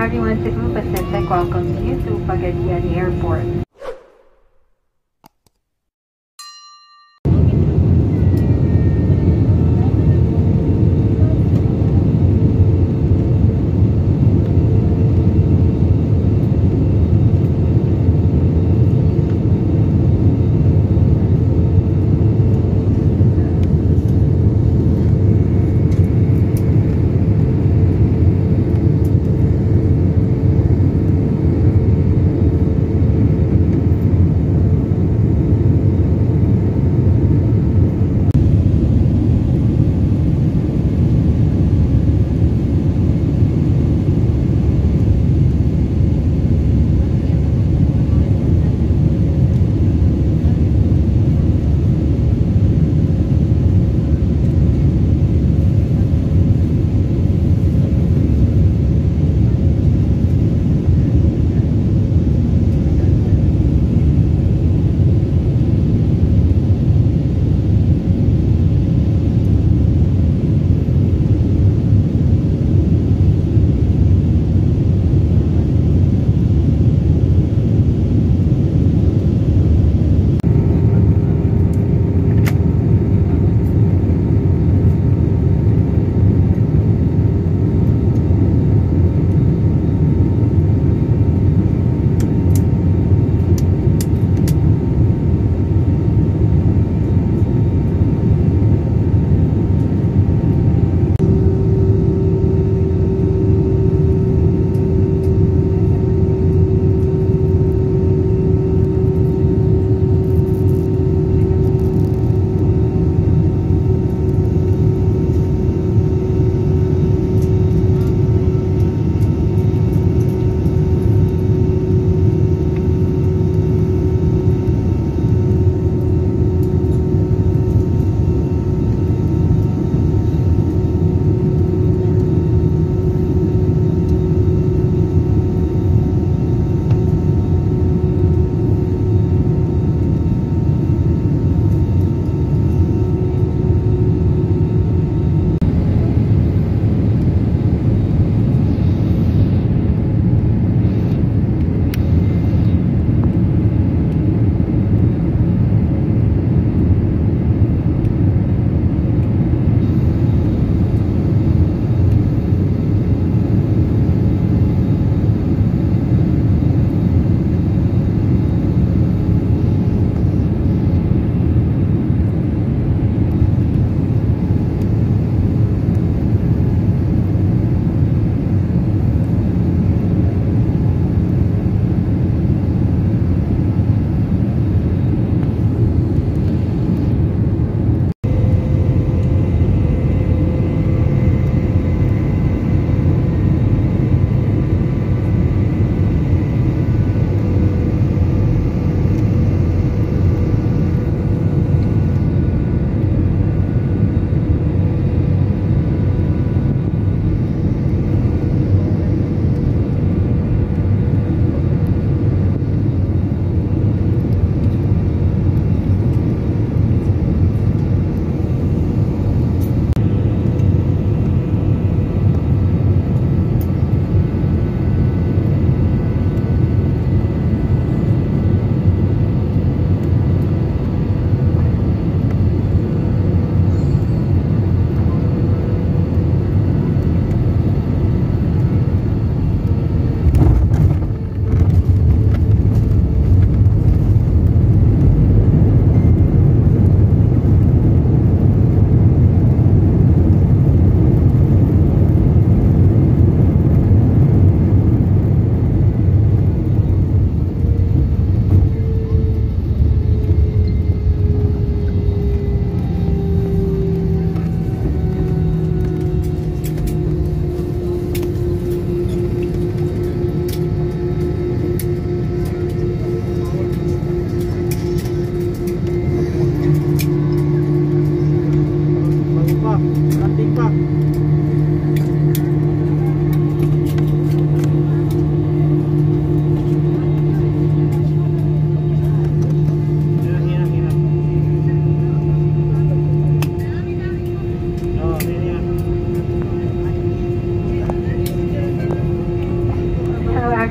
everyone Cebu Pacific welcomes you to Pagadian Airport.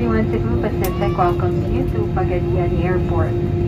161 Second Pacific, welcome to you to Pagadian Airport.